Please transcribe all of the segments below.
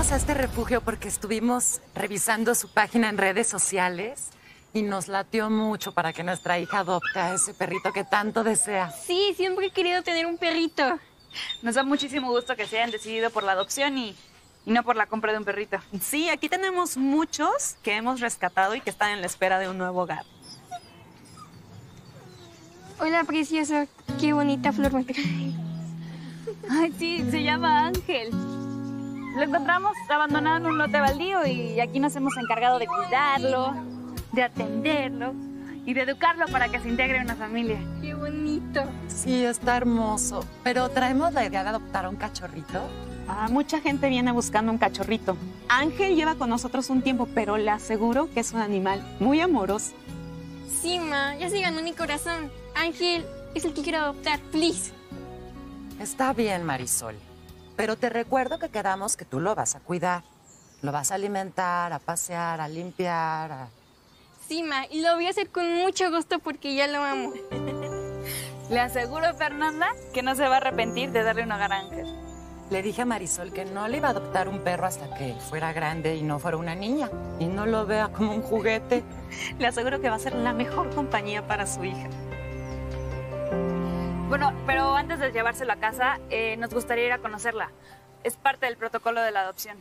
Vinimos a este refugio porque estuvimos revisando su página en redes sociales y nos latió mucho para que nuestra hija adopte a ese perrito que tanto desea. Sí, siempre he querido tener un perrito. Nos da muchísimo gusto que se hayan decidido por la adopción y, y no por la compra de un perrito. Sí, aquí tenemos muchos que hemos rescatado y que están en la espera de un nuevo hogar. Hola, precioso. Qué bonita flor me trae. Ay, sí, se llama Ángel. Lo encontramos abandonado en un lote baldío y aquí nos hemos encargado de cuidarlo, de atenderlo y de educarlo para que se integre en una familia. Qué bonito. Sí, está hermoso. Pero traemos la idea de adoptar a un cachorrito. Ah, mucha gente viene buscando un cachorrito. Ángel lleva con nosotros un tiempo, pero le aseguro que es un animal muy amoroso. Sí, ma, ya se ganó mi corazón. Ángel es el que quiero adoptar, please. Está bien, Marisol. Pero te recuerdo que quedamos que tú lo vas a cuidar. Lo vas a alimentar, a pasear, a limpiar, a... Sí, ma, y lo voy a hacer con mucho gusto porque ya lo amo. Le aseguro, Fernanda, que no se va a arrepentir de darle un hogar a Ángel. Le dije a Marisol que no le iba a adoptar un perro hasta que fuera grande y no fuera una niña. Y no lo vea como un juguete. Le aseguro que va a ser la mejor compañía para su hija. Bueno, pero antes de llevárselo a casa, eh, nos gustaría ir a conocerla. Es parte del protocolo de la adopción.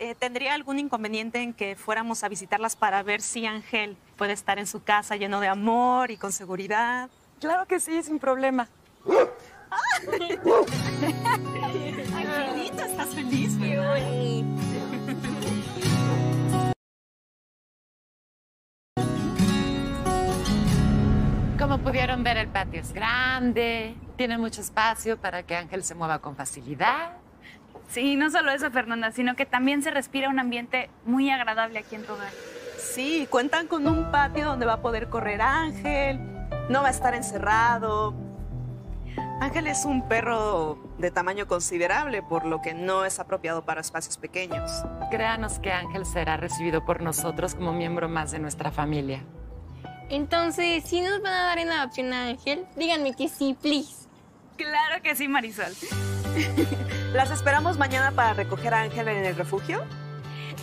Eh, ¿Tendría algún inconveniente en que fuéramos a visitarlas para ver si Ángel puede estar en su casa lleno de amor y con seguridad? Claro que sí, sin problema. Como pudieron ver, el patio es grande, tiene mucho espacio para que Ángel se mueva con facilidad. Sí, no solo eso, Fernanda, sino que también se respira un ambiente muy agradable aquí en tu hogar. Sí, cuentan con un patio donde va a poder correr Ángel, no va a estar encerrado. Ángel es un perro de tamaño considerable, por lo que no es apropiado para espacios pequeños. Créanos que Ángel será recibido por nosotros como miembro más de nuestra familia. Entonces, si nos van a dar en adopción a Ángel, díganme que sí, please. Claro que sí, Marisol. ¿Las esperamos mañana para recoger a Ángel en el refugio?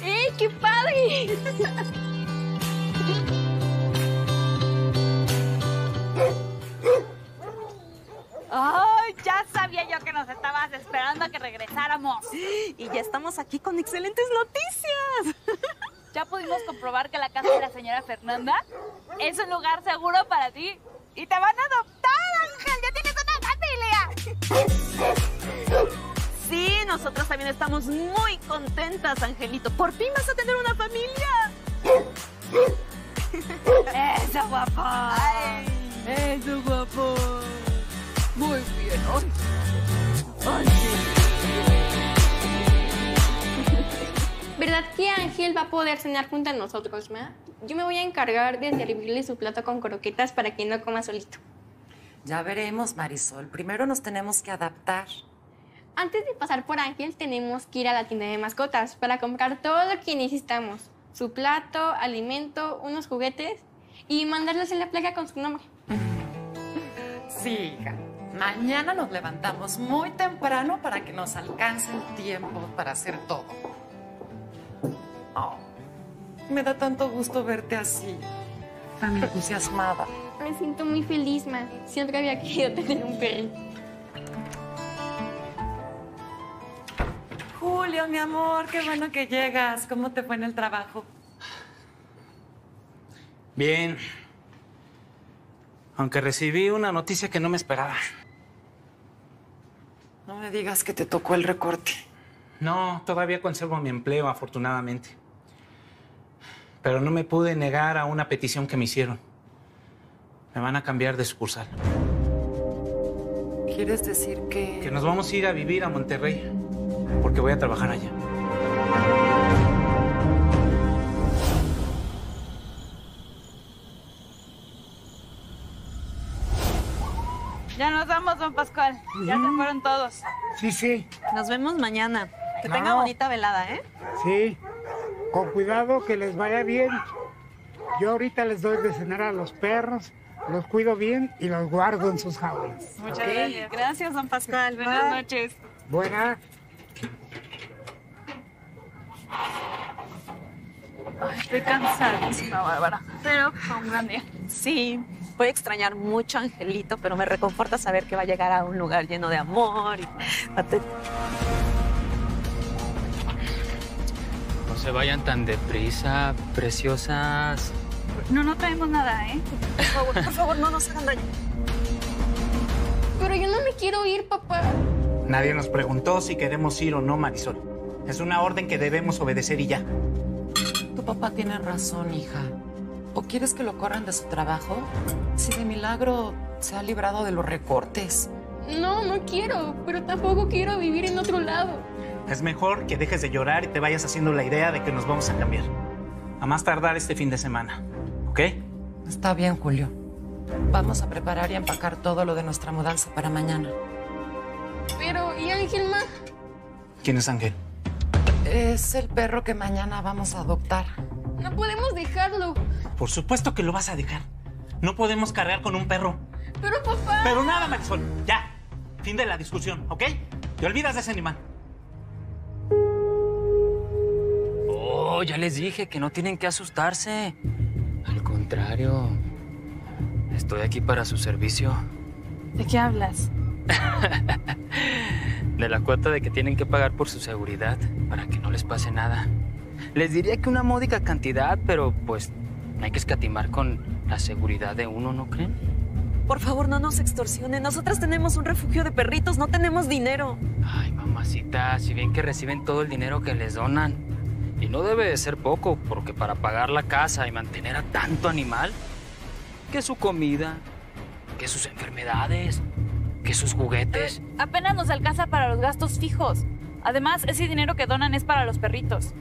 ¡Eh, qué padre! ¡Ay, ya sabía yo que nos estabas esperando a que regresáramos! Y ya estamos aquí con excelentes noticias. Ya pudimos comprobar que la casa de la señora Fernanda es un lugar seguro para ti. Y te van a adoptar, Ángel. Ya tienes una familia. Sí, nosotros también estamos muy contentas, Angelito. Por fin vas a tener una familia. ¡Eso, guapo! Ay. ¡Eso, guapo! Muy bien. Ay. Ay, ¿Verdad que Ángel va a poder cenar junto a nosotros, ma? Yo me voy a encargar de servirle su plato con croquetas para que no coma solito. Ya veremos, Marisol. Primero nos tenemos que adaptar. Antes de pasar por Ángel, tenemos que ir a la tienda de mascotas para comprar todo lo que necesitamos. Su plato, alimento, unos juguetes y mandarles en la placa con su nombre. Sí, hija. Mañana nos levantamos muy temprano para que nos alcance el tiempo para hacer todo. Oh, me da tanto gusto verte así, tan entusiasmada. Me siento muy feliz, ma. Siempre había querido tener un perrito. Julio, mi amor, qué bueno que llegas. ¿Cómo te fue en el trabajo? Bien. Aunque recibí una noticia que no me esperaba. No me digas que te tocó el recorte. No, todavía conservo mi empleo, afortunadamente. Pero no me pude negar a una petición que me hicieron. Me van a cambiar de sucursal. ¿Quieres decir que...? Que nos vamos a ir a vivir a Monterrey. Porque voy a trabajar allá. Ya nos vamos, don Pascual. Ya se fueron todos. Sí, sí, Nos vemos mañana. Que No. tenga bonita velada, ¿eh? sí. Con cuidado, que les vaya bien. Yo ahorita les doy de cenar a los perros, los cuido bien y los guardo en sus jaulas. Muchas gracias. Gracias, don Pascual. Buenas Bye. noches. Buena. Ay, estoy cansadísima, Bárbara. Pero fue un gran día. Sí, voy a extrañar mucho a Angelito, pero me reconforta saber que va a llegar a un lugar lleno de amor. Y... se vayan tan deprisa, preciosas. No, no traemos nada, ¿eh? Por favor, por favor, no nos hagan daño. Pero yo no me quiero ir, papá. Nadie nos preguntó si queremos ir o no, Marisol. Es una orden que debemos obedecer y ya. Tu papá tiene razón, hija. ¿O quieres que lo corran de su trabajo? Si de milagro se ha librado de los recortes. No, no quiero, pero tampoco quiero vivir en otro lado. Es mejor que dejes de llorar y te vayas haciendo la idea de que nos vamos a cambiar. A más tardar este fin de semana. ¿Ok? Está bien, Julio. Vamos a preparar y empacar todo lo de nuestra mudanza para mañana. Pero, ¿y Ángel Ma? ¿Quién es Ángel? Es el perro que mañana vamos a adoptar. No podemos dejarlo. Por supuesto que lo vas a dejar. No podemos cargar con un perro. Pero, papá. Pero nada, Marisol. Ya. Fin de la discusión, ¿ok? Te olvidas de ese animal. Oh, ya les dije que no tienen que asustarse. Al contrario, estoy aquí para su servicio. ¿De qué hablas? De la cuota de que tienen que pagar por su seguridad para que no les pase nada. Les diría que una módica cantidad, pero pues hay que escatimar con la seguridad de uno, ¿no creen? Por favor, no nos extorsionen. Nosotras tenemos un refugio de perritos, no tenemos dinero. Ay, mamacita, si bien que reciben todo el dinero que les donan. Y no debe de ser poco, porque para pagar la casa y mantener a tanto animal, que su comida, que sus enfermedades, que sus juguetes. Apenas nos alcanza para los gastos fijos. Además, ese dinero que donan es para los perritos.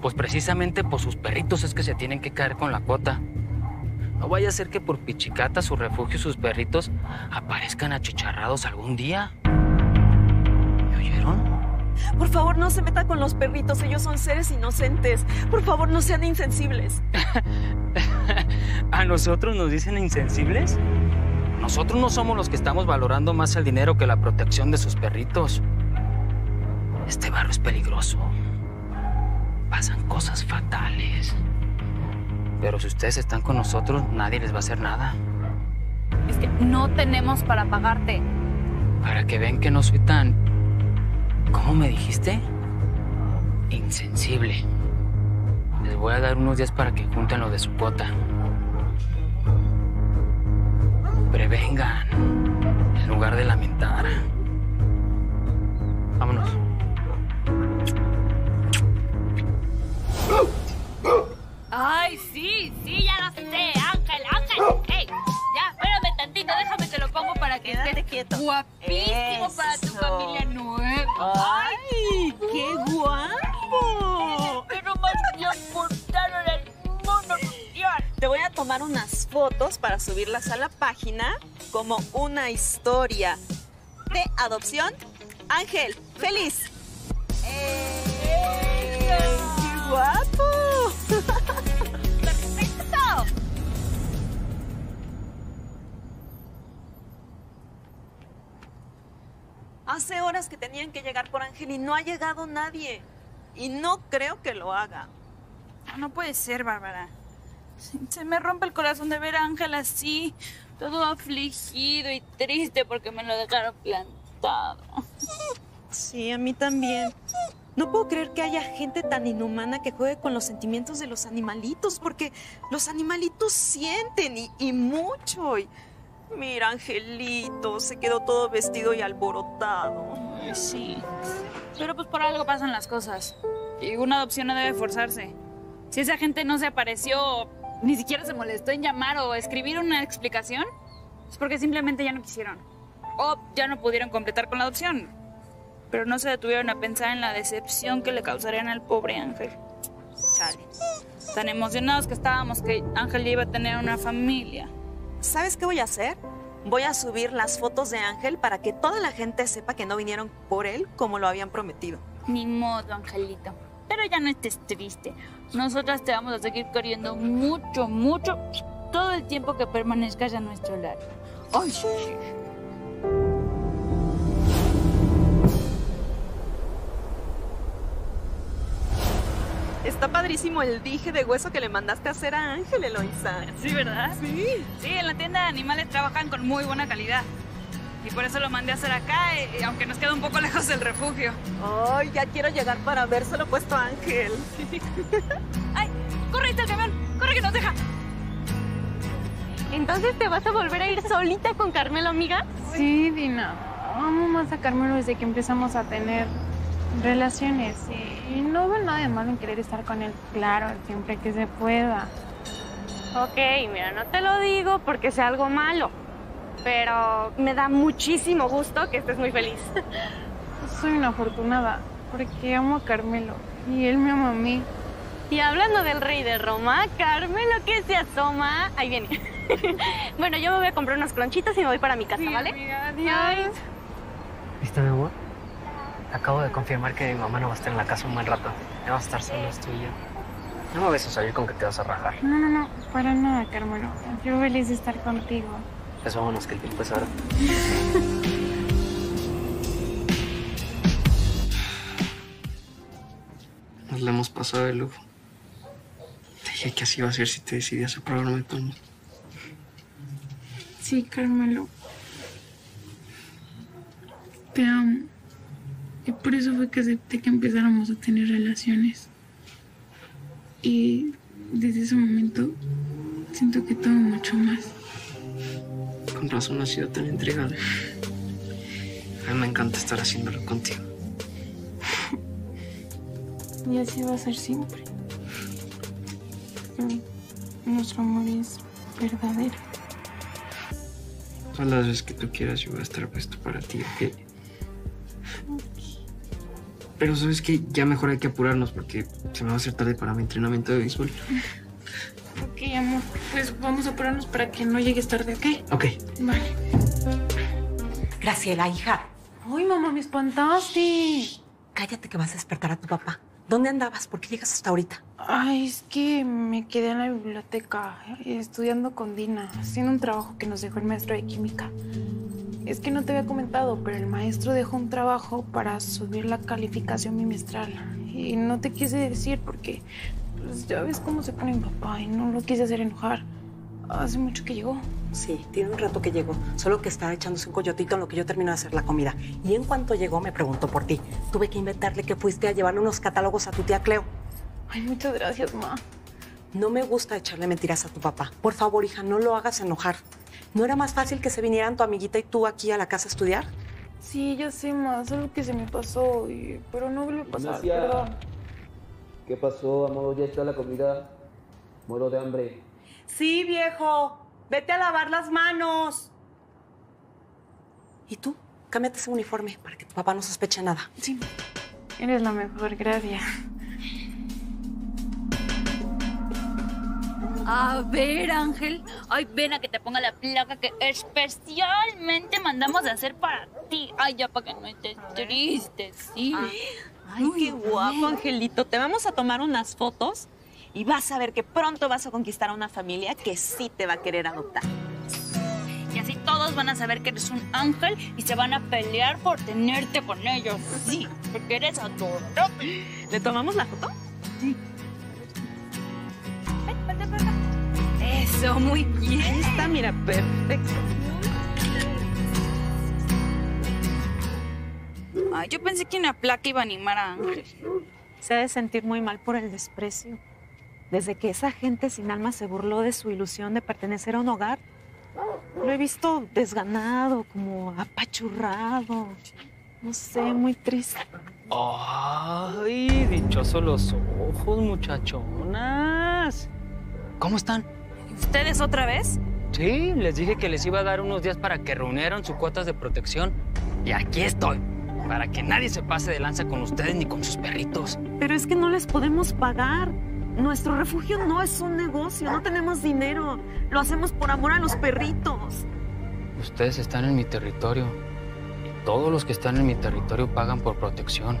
Pues precisamente por sus perritos es que se tienen que caer con la cuota. No vaya a ser que por pichicata su refugio y sus perritos aparezcan achicharrados algún día. Por favor, no se meta con los perritos. Ellos son seres inocentes. Por favor, no sean insensibles. ¿A nosotros nos dicen insensibles? Nosotros no somos los que estamos valorando más el dinero que la protección de sus perritos. Este barrio es peligroso. Pasan cosas fatales. Pero si ustedes están con nosotros, nadie les va a hacer nada. Es que no tenemos para pagarte. Para que vean que no soy tan... ¿Cómo me dijiste? Insensible. Les voy a dar unos días para que junten lo de su cuota. Prevengan, en lugar de lamentar. Vámonos. Ay, sí, sí, ya lo sé. Ángel, Ángel. Ey, ya, espérame tantito, déjame te lo pongo para que Quédate estés quieto. guapísimo para tu familia nueva. ¡Ay, qué guapo! Pero más bien el mundo mundial. Te voy a tomar unas fotos para subirlas a la página como una historia de adopción. Ángel, feliz. ¡Qué guapo! Que tenían que llegar por Ángel y no ha llegado nadie. Y no creo que lo haga. No puede ser, Bárbara. Se, se me rompe el corazón de ver a Ángel así, todo afligido y triste porque me lo dejaron plantado. Sí, a mí también. No puedo creer que haya gente tan inhumana que juegue con los sentimientos de los animalitos, porque los animalitos sienten y, y mucho. Y mira, Angelito, se quedó todo vestido y alborotado. Ay, Sí. Pero pues por algo pasan las cosas. Y una adopción no debe forzarse. Si esa gente no se apareció, ni siquiera se molestó en llamar o escribir una explicación, es porque simplemente ya no quisieron. O ya no pudieron completar con la adopción. Pero no se detuvieron a pensar en la decepción que le causarían al pobre Ángel. Chale. Tan emocionados que estábamos que Ángel ya iba a tener una familia. ¿Sabes qué voy a hacer? Voy a subir las fotos de Ángel para que toda la gente sepa que no vinieron por él como lo habían prometido. Ni modo, Angelito. Pero ya no estés triste. Nosotras te vamos a seguir queriendo mucho, mucho, todo el tiempo que permanezcas a nuestro lado. Ay, está padrísimo el dije de hueso que le mandaste a hacer a Ángel, Eloisa. Sí, ¿verdad? Sí. Sí, en la tienda de animales trabajan con muy buena calidad. Y por eso lo mandé a hacer acá, eh, aunque nos queda un poco lejos del refugio. Ay, ya quiero llegar para vérselo puesto a Ángel. ¡Ay! ¡Corre, está el camión! ¡Corre que nos deja! Entonces te vas a volver a ir solita con Carmelo, amiga. Sí, Dina. Amo más a Carmelo desde que empezamos a tener relaciones. Y no veo nada de malo en querer estar con él, claro, siempre que se pueda. Ok, mira, no te lo digo porque sea algo malo, pero me da muchísimo gusto que estés muy feliz. Soy una afortunada porque amo a Carmelo y él me ama a mí. Y hablando del rey de Roma, Carmelo que se asoma, ahí viene. bueno, yo me voy a comprar unos cronchitos y me voy para mi casa, ¿vale? amiga, adiós. ¿Viste, mi amor? Acabo de confirmar que mi mamá no va a estar en la casa un buen rato. Ya vas a estar solos tú y yo. No me ves a salir con que te vas a rajar. No, no, no, para nada, Carmelo. Yo feliz de estar contigo. Pues vámonos, que el tiempo es ahora. Nos la hemos pasado de lujo. Te dije que así iba a ser si te decidías a probarme todo. Sí, Carmelo. Te amo. Y por eso fue que acepté que empezáramos a tener relaciones. Y desde ese momento siento que todo mucho más. Con razón has sido tan entregada. A mí me encanta estar haciéndolo contigo. Y así va a ser siempre. Porque Nuestro amor es verdadero. Todas las veces que tú quieras yo voy a estar puesto para ti, ¿ok? Pero sabes que ya mejor hay que apurarnos porque se me va a hacer tarde para mi entrenamiento de béisbol. Ok, amor. Pues vamos a apurarnos para que no llegues tarde, ¿ok? Ok. Vale. Graciela, hija. Ay, mamá, me espantaste. Cállate que vas a despertar a tu papá. ¿Dónde andabas? ¿Por qué llegas hasta ahorita? Ay, es que me quedé en la biblioteca eh, estudiando con Dina, haciendo un trabajo que nos dejó el maestro de química. Es que no te había comentado, pero el maestro dejó un trabajo para subir la calificación bimestral. Y no te quise decir porque pues, ya ves cómo se pone mi papá y no lo quise hacer enojar. Hace mucho que llegó. Sí, tiene un rato que llegó, solo que estaba echándose un coyotito en lo que yo termino de hacer la comida. Y en cuanto llegó me preguntó por ti. Tuve que inventarle que fuiste a llevarle unos catálogos a tu tía Cleo. Ay, muchas gracias, ma. No me gusta echarle mentiras a tu papá. Por favor, hija, no lo hagas enojar. ¿No era más fácil que se vinieran tu amiguita y tú aquí a la casa a estudiar? Sí, ya sé, ma, solo que se me pasó, y- pero no vuelve a pasar, perdón. ¿Qué pasó, amor? ¿Ya está la comida? Muero de hambre. Sí, viejo. Vete a lavar las manos. ¿Y tú? Cámbiate ese uniforme para que tu papá no sospeche nada. Sí, eres la mejor, gracias. A ver, Ángel. Ay, ven a que te ponga la placa que especialmente mandamos de hacer para ti. Ay, ya para que no estés triste, sí. Ay, qué guapo, Angelito. Te vamos a tomar unas fotos y vas a ver que pronto vas a conquistar a una familia que sí te va a querer adoptar. Y así todos van a saber que eres un ángel y se van a pelear por tenerte con ellos. Sí, porque eres adorable. ¿Le tomamos la foto? Ven, Muy bien. Ahí está, mira, perfecto. Ay, yo pensé que una placa iba a animar a Ángel. Se ha de sentir muy mal por el desprecio. Desde que esa gente sin alma se burló de su ilusión de pertenecer a un hogar, lo he visto desganado, como apachurrado. No sé, muy triste. Ay, dichosos los ojos, muchachonas. ¿Cómo están? ¿Ustedes otra vez? Sí, les dije que les iba a dar unos días para que reunieran sus cuotas de protección. Y aquí estoy, para que nadie se pase de lanza con ustedes ni con sus perritos. Pero es que no les podemos pagar. Nuestro refugio no es un negocio, no tenemos dinero. Lo hacemos por amor a los perritos. Ustedes están en mi territorio. Y todos los que están en mi territorio pagan por protección.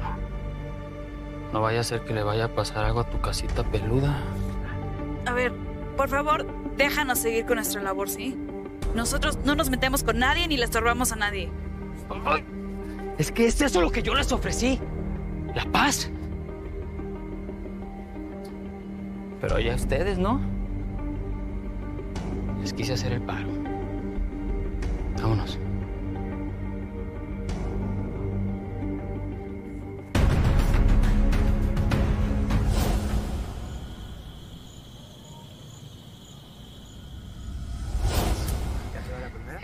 No vaya a ser que le vaya a pasar algo a tu casita peluda. A ver, por favor, déjanos seguir con nuestra labor, ¿sí? Nosotros no nos metemos con nadie ni le estorbamos a nadie. Es que es eso lo que yo les ofrecí. La paz. Pero ya ustedes, ¿no? Les quise hacer el paro. Vámonos.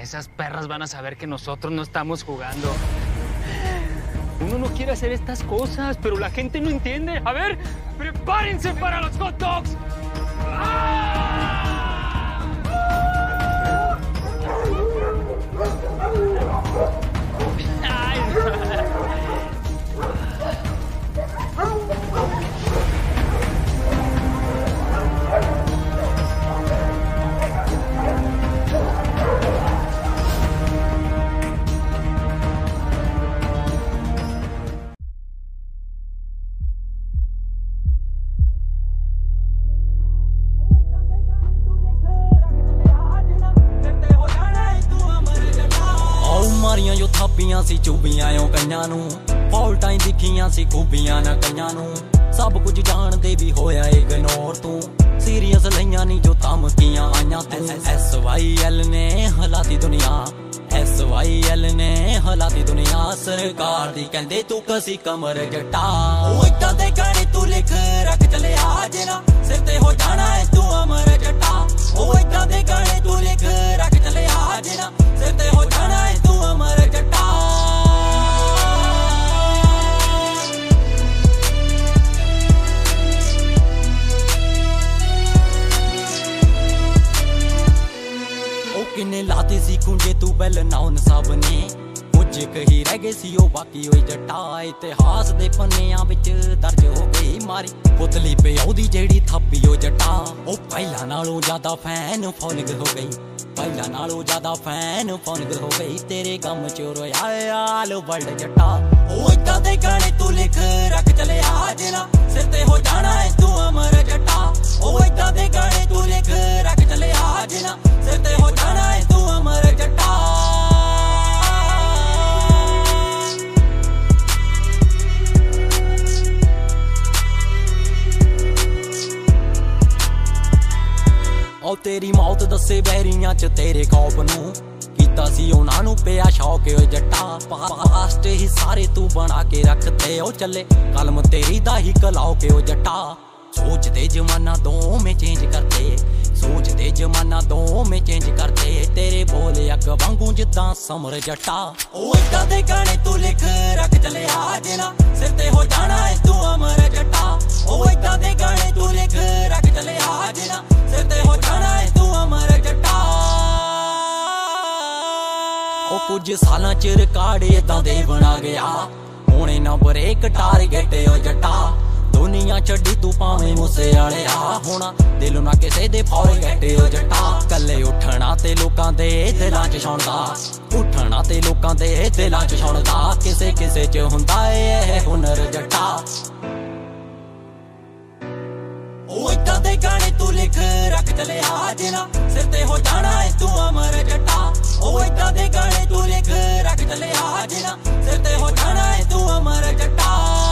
Esas perras van a saber que nosotros no estamos jugando. Uno no quiere hacer estas cosas, pero la gente no entiende. A ver, prepárense para los hot dogs. ਆਉ ਚੁੱਬੀਆਂ ਓ ਕਈਆਂ ਨੂੰ। ਫਾਲਟਾਂ ਹੀ ਦਿਖੀਆਂ ਸੀ ਖੂਬੀਆਂ ਨਾ ਕਈਆਂ ਨੂੰ। ਸਭ ਕੁਝ ਜਾਣਦੇ ਵੀ ਹੋਇਆ ਇਗਨੋਰ ਤੂੰ। ਸੀਰੀਅਸ ਲਈਆਂ ਨਹੀਂ ਜੋ ਧਮਕੀਆਂ ਆਈਆਂ ਤੂੰ। ਐਸ ਵਾਈ ਐਲ ਨੇ ਹਲਾਤੀ ਦੁਨੀਆ। ਐਸ ਵਾਈ ਐਲ ਨੇ ਹਲਾਤੀ ਦੁਨੀਆ। ਸਰਕਾਰ ਦੀ ਕਹਿੰਦੇ ਤੂੰ ਕਸੀ ਕਮਰ ਜਟਾ। ਉਹ ਇਦਾਂ ਦੇ ਗਾਣੇ ਤੂੰ ਲਿਖ ਰੱਖ ਚਲਿਆ ਜਿਹੜਾ ਸਿਰ ਤੇ ਹੋ ਜਾਣਾ ਏ ਤੂੰ ਅਮਰ ਜਟਾ। ਉਹ ਇਦਾਂ ਦੇ ਗਾਣੇ ਤੂੰ ਕੁਝ ਰਹਿ ਗਏ ਸੀ, ਉਹ ਬਾਕੀ ਹੋਈ ਜੱਟਾ। ਇਤਿਹਾਸ ਦੇ ਪੰਨਿਆਂ ਵਿੱਚ ਦਰਜ ਹੋ ਗਈ ਮਾਰੀ। ਪੁਤਲੀ ਪਿਆਉਦੀ ਜਿਹੜੀ ਥਾਪੀ ਉਹ ਜੱਟਾ। ਉਹ ਪਹਿਲਾਂ ਨਾਲੋਂ ਜ਼ਿਆਦਾ ਫੈਨ ਫੋਨਗ ਹੋ ਗਈ। ਪਹਿਲਾਂ ਨਾਲੋਂ ਜ਼ਿਆਦਾ ਫੈਨ ਫੋਨਗ ਹੋ ਗਈ। ਤੇਰੇ ਕੰਮ ਚ ਰੋਇਆ ਆਲ ਵਰਲਡ ਜੱਟਾ। ਉਹ ਇਦਾਂ ਦੇ ਗਾਣੇ ਤੂੰ ਲਿਖ ਰੱਖ ਚਲਿਆ ਜਿਹੜਾ ਸਿਰ ਤੇ ਹੋ ਜਾਣਾ ਏ ਤੂੰ ਅਮਰ ਜੱਟਾ। ਉਹ ਇਦਾਂ ਦੇ ਗਾਣੇ ਤੂੰ ਲਿਖ ਰੱਖ ਚਲਿਆ ਜਿਹੜਾ ਸਿਰ ਤੇ ਹੋ ਜਾਣਾ ਏ ਤੂੰ ਅਮਰ ਜੱਟਾ। ਉਹ ਤੇਰੀ ਮੌਤ ਦੱਸੇ ਬਹਿਰੀਆਂ ਚ ਤੇਰੇ ਖੌਫ ਨੂੰ। ਕੀਤਾ ਸੀ ਉਹਨਾਂ ਨੂੰ ਪਿਆ ਸ਼ੌਕ ਓ ਜੱਟਾ ਪਾਸਟ ਹੀ ਸਾਰੇ ਤੂੰ ਬਣਾ ਕੇ ਰੱਖਤੇ, ਉਹ ਚੱਲੇ। ਕਲਮ ਤੇਰੀ ਦਾ ਹੀ ਕਲਾਓ ਕੇ ਉਹ ਜੱਟਾ। ਸੋਚਦੇ ਜਮਾਨਾ ਦੋਵੇਂ ਚੇਂਜ ਕਰਦੇ ਸੋਚਦੇ ਜਮਾਨਾ ਦੋਵੇਂ ਚੇਂਜ ਕਰਤੇ। ਤੇਰੇ ਬੋਲ ਅੱਗ ਵਾਂਗੂ ਜਿੱਦਾਂ ਸਮਰ ਜੱਟਾ। ਉਹ ਇਦਾਂ ਦੇ ਗਾਣੇ ਤੂੰ ਲਿਖ, ਰੱਖ ਚਲਿਆ ਜਿਹੜਾ ਸਿਰ ਤੇ ਹੋ ਜਾਣਾ ਏ ਤੂੰ ਅਮਰ ਜੱਟਾ। ਉਹ ਇਦਾਂ ਦੇ ਗਾਣੇ ਤੂੰ ਲਿਖ, ਰੱਖ ਚਲਿਆ ਜਿਹੜਾ ਸਿਰ ਤੇ ਹੋ ਜਾਣਾ ਏ ਤੂੰ ਅਮਰ ਜੱਟਾ। ਉਹ ਕੁਝ ਸਾਲਾਂ ਚ ਰਿਕਾਰਡ ਇਦਾਂ ਦੇ ਬਣਾ ਗਿਆ। ਹੁਣੇ ਨਾ ਬ੍ਰੇਕ ਟਾਰਗੇਟ ਓ ਜੱਟਾ। ਦੁਨੀਆ ਛੱਡੀ ਤੂੰ ਭਾਵੇਂ ਮੂਸੇ ਵਾਲਿਆ ਹੋਣਾ ਦਿਲੋਂ ਨਾ ਕਿਸੇ ਦੇ ਫੌਰੇ ਓ ਜੱਟਾ। ਕੱਲੇ ਉੱਠਣਾ ਤੇ ਲੋਕਾਂ ਦੇ ਦਿਲਾਂ 'ਚ ਛਾਉਣਦਾ ਉੱਠਣਾ ਤੇ ਲੋਕਾਂ ਦੇ ਦਿਲਾਂ 'ਚ ਛਾਉਣਦਾ ਕਿਸੇ ਕਿਸੇ 'ਚ ਹੁੰਦਾ ਏ ਹੁਨਰ ਜੱਟਾ। ਦੇ ਗਾਣੇ ਤੂੰ ਲਿਖ, ਰੱਖ ਚਲਿਆ ਜਿਨਾ ਸਿਰ ਤੇ ਹੋ ਜਾਣਾ ਏ ਤੂੰ ਅਮਰ ਜੱਟਾ। ਉਹ ਇਦਾਂ ਦੇ ਗਾਣੇ ਤੂੰ ਲਿਖ, ਰੱਖ ਚਲਿਆ ਜਿਨਾ ਸਿਰ ਤੇ ਹੋ ਜਾਣਾ ਏ ਤੂੰ ਅਮਰ ਜੱਟਾ।